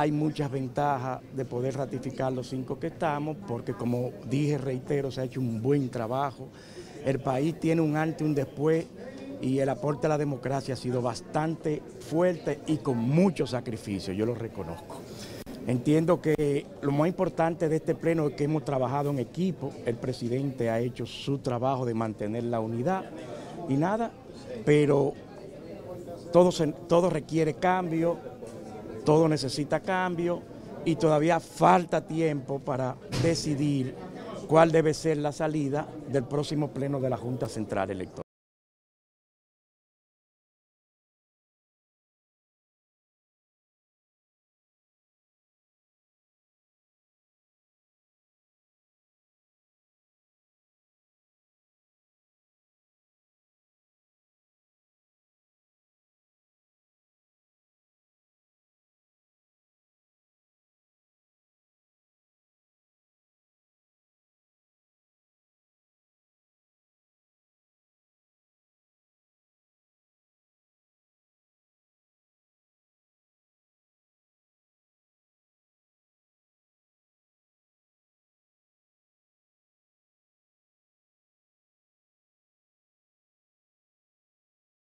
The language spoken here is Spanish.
hay muchas ventajas de poder ratificar los cinco que estamos, porque como dije, reitero, se ha hecho un buen trabajo. El país tiene un antes y un después y el aporte a la democracia ha sido bastante fuerte y con mucho sacrificio, yo lo reconozco. Entiendo que lo más importante de este pleno es que hemos trabajado en equipo, el presidente ha hecho su trabajo de mantener la unidad y nada, pero todo, todo requiere cambio, todo necesita cambio y todavía falta tiempo para decidir cuál debe ser la salida del próximo pleno de la Junta Central Electoral.